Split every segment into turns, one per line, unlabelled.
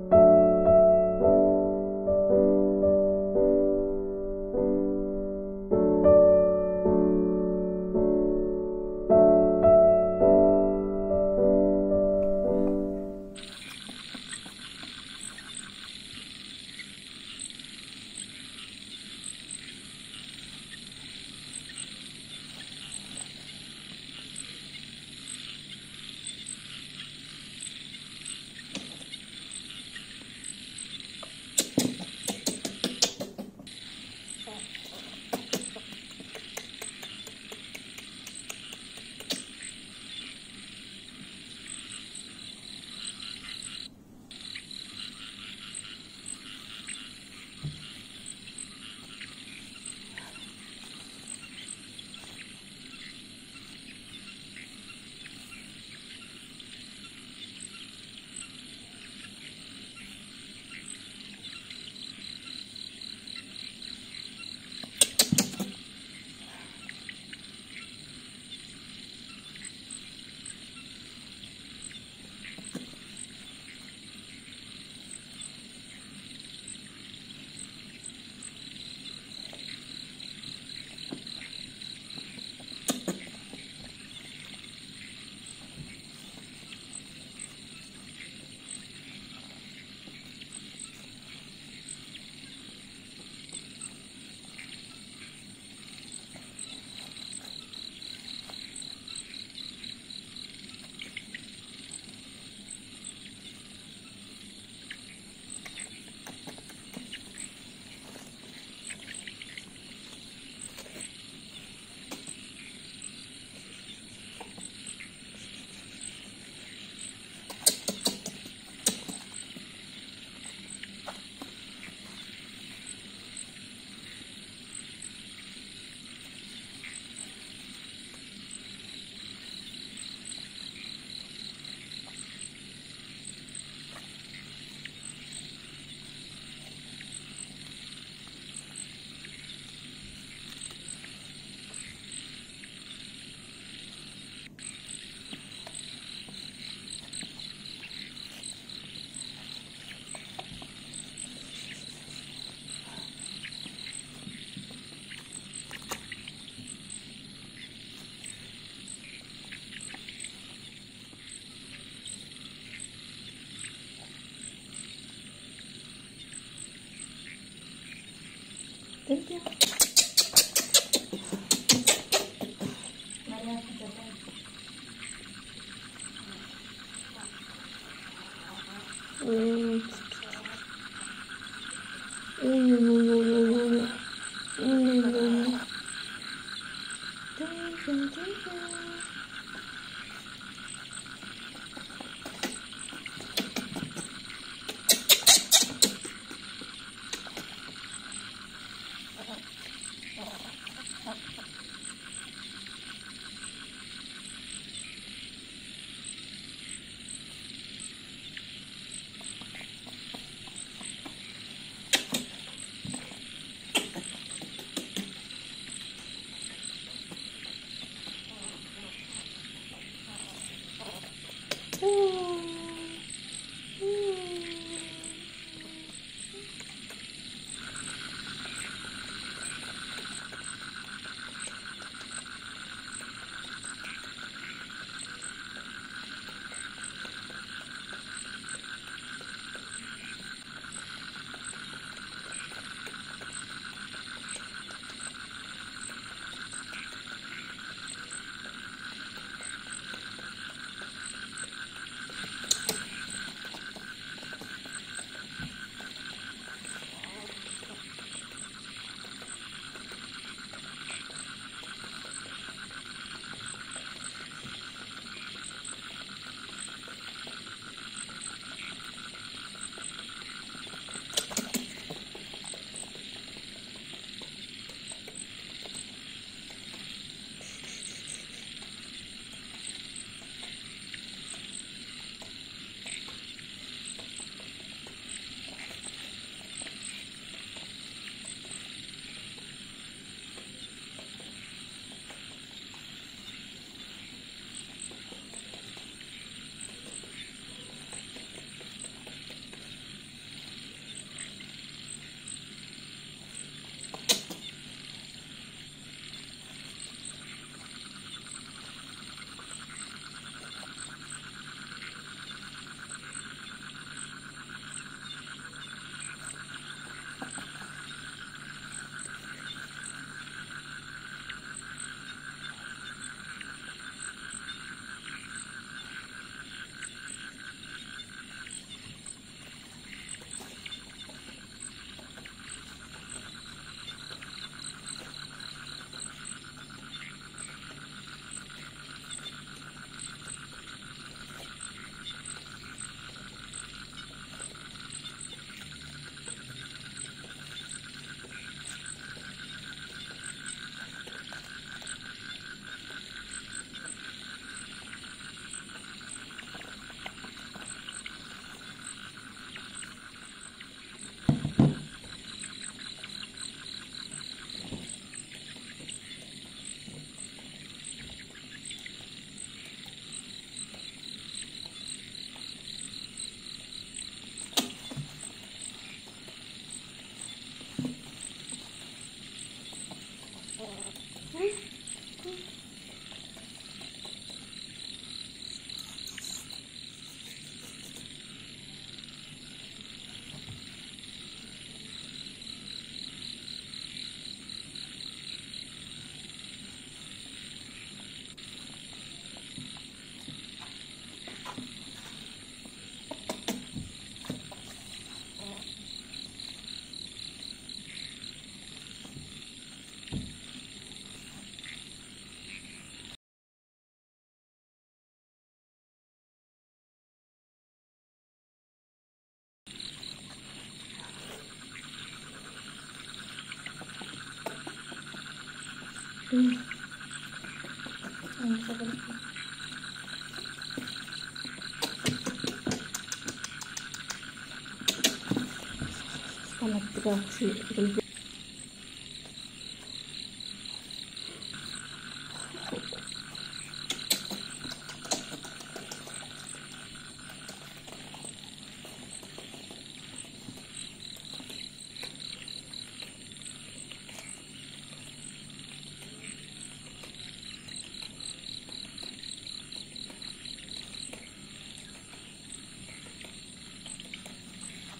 you 嗯。Ooh. Hmm. Ang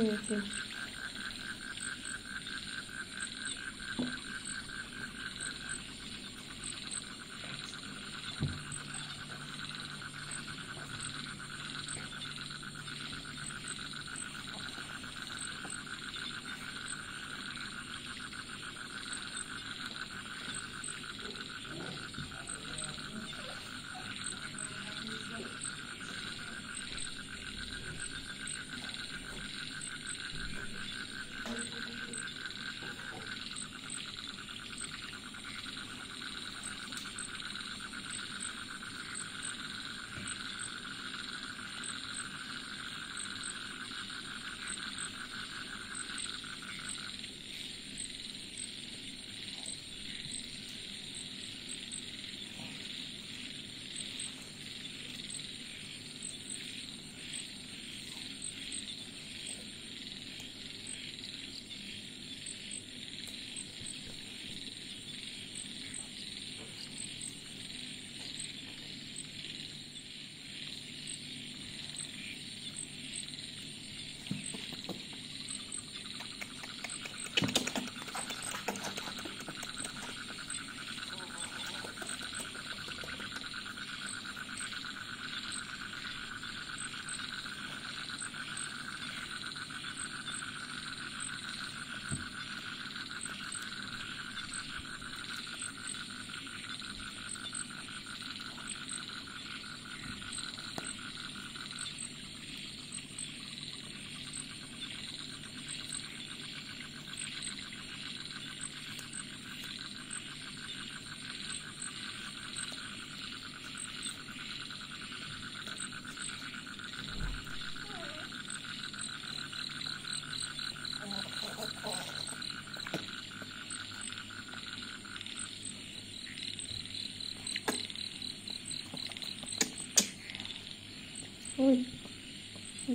这个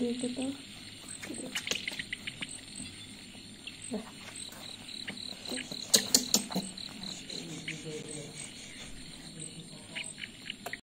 देता